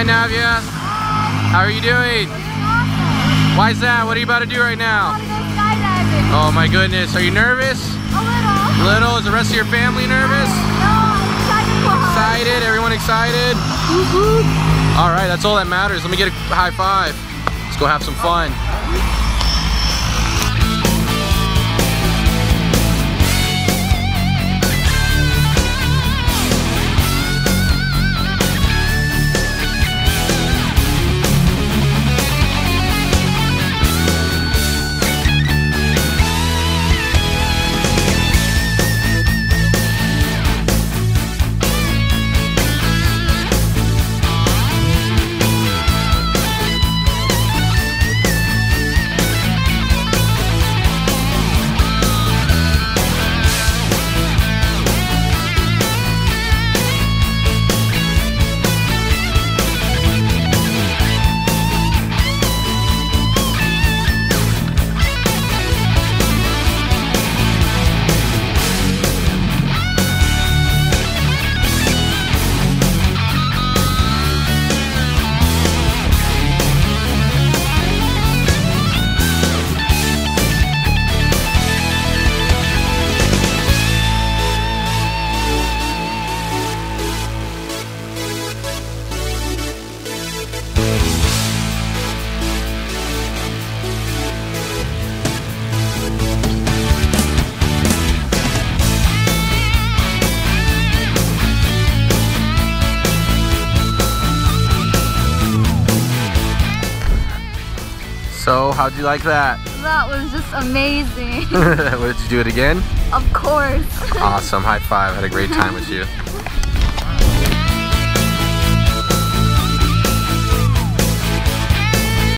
Hi, Navya. How are you doing? Why is that? What are you about to do right now? Oh my goodness. Are you nervous? A little. Little? Is the rest of your family nervous? Excited? Everyone excited? All right, that's all that matters. Let me get a high five. Let's go have some fun. So, how'd you like that? That was just amazing. Did you do it again? of course. Awesome. High five. Had a great time with you.